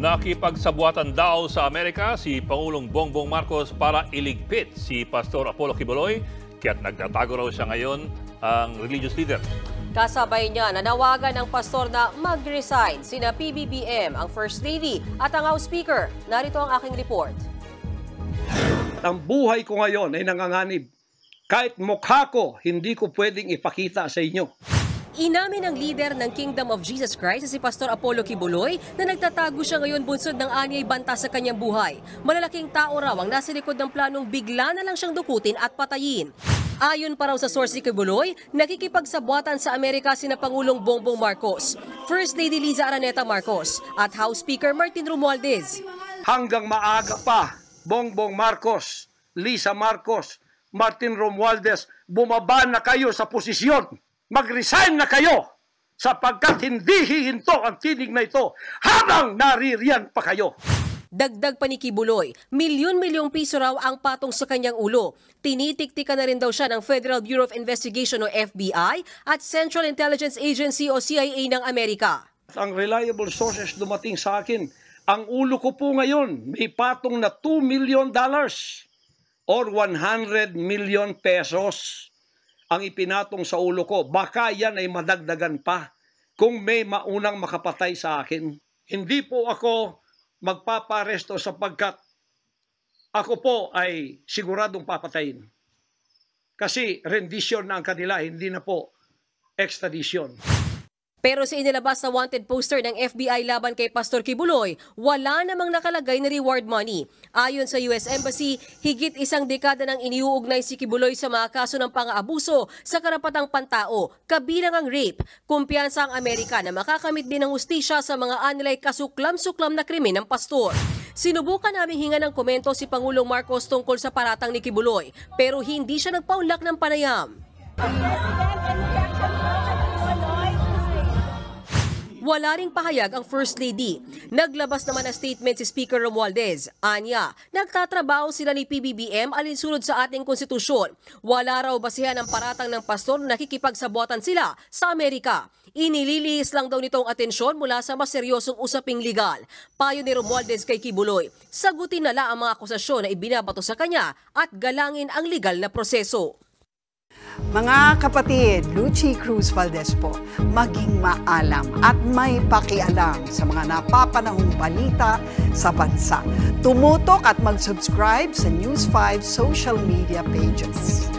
Nakipagsabuatan daw sa Amerika si Pangulong Bongbong Marcos para iligpit si Pastor Apollo Kibuloy kaya't nagtatago raw siya ngayon ang religious leader. Kasabay niya nanawagan ng pastor na mag-resign sina PBBM, ang First Lady at ang House Speaker. Narito ang aking report. Ang buhay ko ngayon ay nanganganib. Kahit mukha ko, hindi ko pwedeng ipakita sa inyo. Inamin ng leader ng Kingdom of Jesus Christ si Pastor Apollo Kibuloy na nagtatago siya ngayon bunsod ng anyay banta sa kanyang buhay. Malalaking tao raw ang nasa likod ng planong bigla na lang siyang dukutin at patayin. Ayon pa raw sa source ni Kibuloy, nakikipagsabwatan sa Amerika sina Pangulong Bongbong Marcos, First Lady Liza Araneta Marcos at House Speaker Martin Romualdez. Hanggang maaga pa, Bongbong Marcos, Lisa Marcos, Martin Romualdez, bumaba na kayo sa posisyon mag-resign na kayo sapagkat hindi hihinto ang tinig na ito habang naririyan pa kayo. Dagdag pa ni Kibuloy, milyon-milyong piso raw ang patong sa kanyang ulo. Tinitiktika na rin daw siya ng Federal Bureau of Investigation o FBI at Central Intelligence Agency o CIA ng Amerika. Ang reliable sources dumating sa akin, ang ulo ko po ngayon may patong na 2 million dollars or 100 million pesos ang ipinatong sa ulo ko. Baka yan ay madagdagan pa kung may maunang makapatay sa akin. Hindi po ako magpaparesto sapagkat ako po ay siguradong papatayin. Kasi rendition na ang kanila, hindi na po extradition. Pero sa inilabas na wanted poster ng FBI laban kay Pastor Kibuloy, wala namang nakalagay na reward money. Ayon sa US Embassy, higit isang dekada nang iniuugnay si Kibuloy sa mga kaso ng pang-aabuso sa karapatang pantao, kabilang ang rape. Kumpiyansa ang Amerika na makakamit din ng hustisya sa mga anilay kasuklam-suklam na krimen ng pastor. Sinubukan namin hinga ng komento si Pangulong Marcos tungkol sa paratang ni Kibuloy, pero hindi siya nagpaunlak ng panayam. Wala ring pahayag ang First Lady. Naglabas naman ng statement si Speaker Romualdez. Anya, nagtatrabaho sila ni PBBM alinsunod sa ating konstitusyon. Wala raw basihan ang paratang ng pastor na nakikipagsabotan sila sa Amerika. Inililihis lang daw nitong atensyon mula sa mas seryosong usaping legal. Payo ni Romualdez kay Kibuloy, sagutin na lang ang mga akusasyon na ibinabato sa kanya at galangin ang legal na proseso. Mga kapatid, Lucy Cruz Valdez po, maging maalam at may pakialam sa mga napapanahong balita sa bansa. Tumutok at mag-subscribe sa News 5 social media pages.